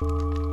you